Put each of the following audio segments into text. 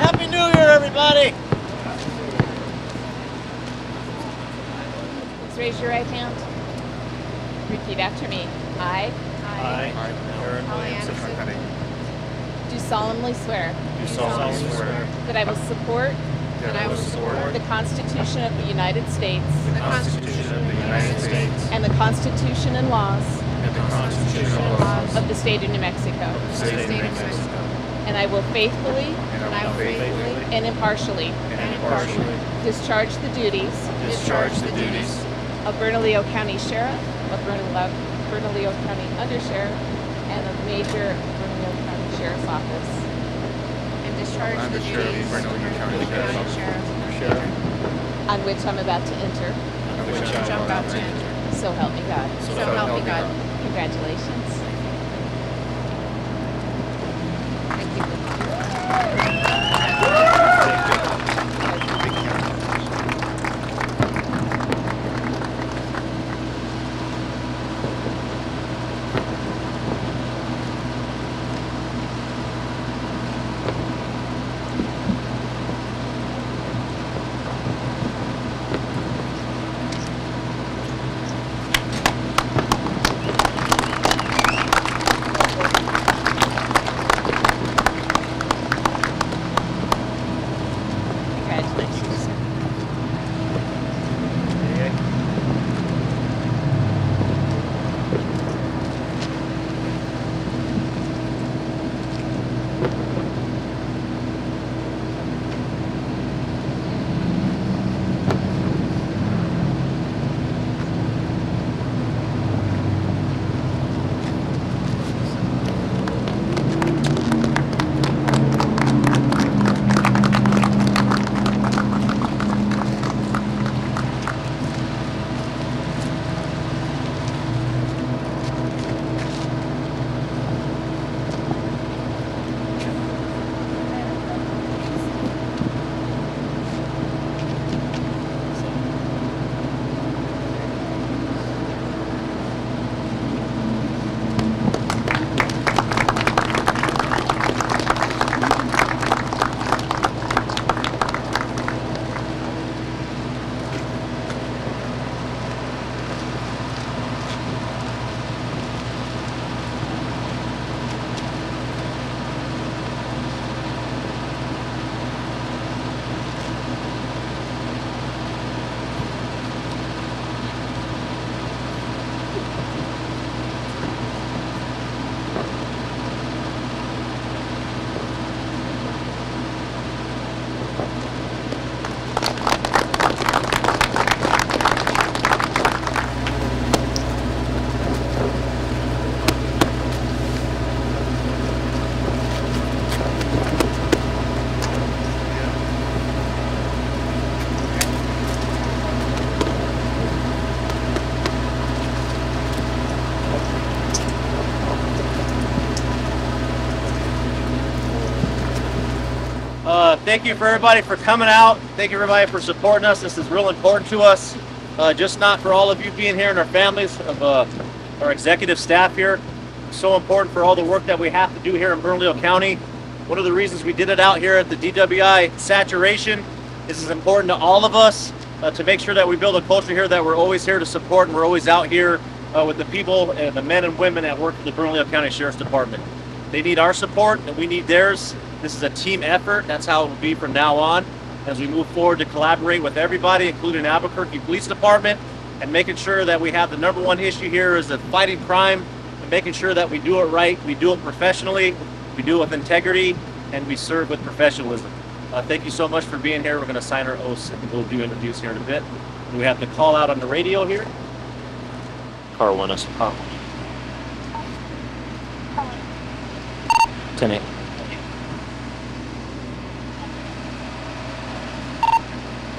Happy New Year, everybody! Please raise your right hand. Repeat after me. I I, Aaron Williamson. do solemnly swear do solemnly swear that I will support That I will support the Constitution of the United States the Constitution of the United States and the Constitution and laws and the Constitution and laws of the state of New Mexico, of the State of New Mexico. And I will faithfully And I will faithfully and impartially and impartially discharge the duties discharge the duties of Bernalillo County Sheriff, of Bernalillo, Bernalillo County Undersheriff, and of Major Bernalillo County Sheriff's Office, and discharge the the duties of Bernalillo County Sheriff's Office. Sheriff, Sheriff. on which I'm about to enter. of which which I I'm am about to enter. So help me God. So help me God. Congratulations. Uh, thank you for everybody for coming out. Thank you everybody for supporting us. This is real important to us. Uh, just not for all of you being here and our families of uh, our executive staff here. So important for all the work that we have to do here in Bernalillo County. One of the reasons we did it out here at the DWI saturation. Is important to all of us uh, to make sure that we build a culture here that we're always here to support and we're always out here uh, with the people and the men and women that work for the Bernalillo County Sheriff's Department. They need our support and we need theirs. This is a team effort. That's how it will be from now on as we move forward to collaborate with everybody, including Albuquerque Police Department, and making sure that we have the number one issue here is the fighting crime and making sure that we do it right, we do it professionally, we do it with integrity, and we serve with professionalism. Uh, thank you so much for being here. We're going to sign our oaths and we'll do interviews here in a bit. We have the call out on the radio here. Car want us. Oh. 10 8.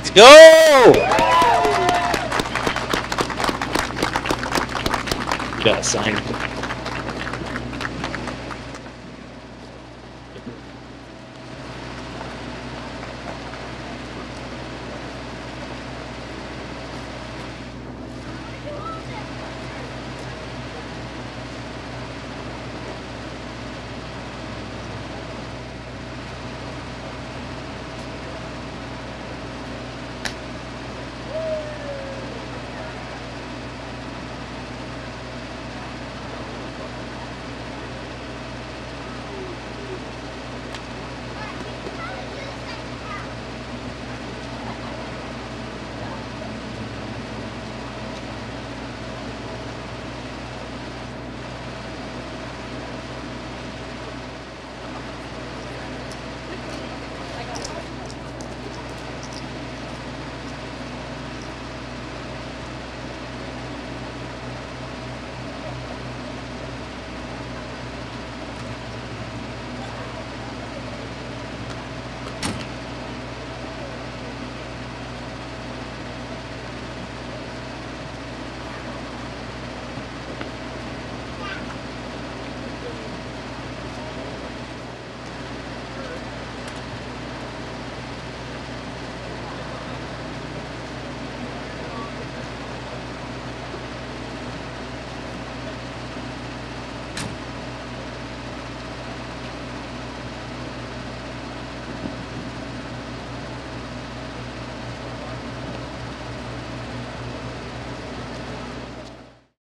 Let's go! Got a sign.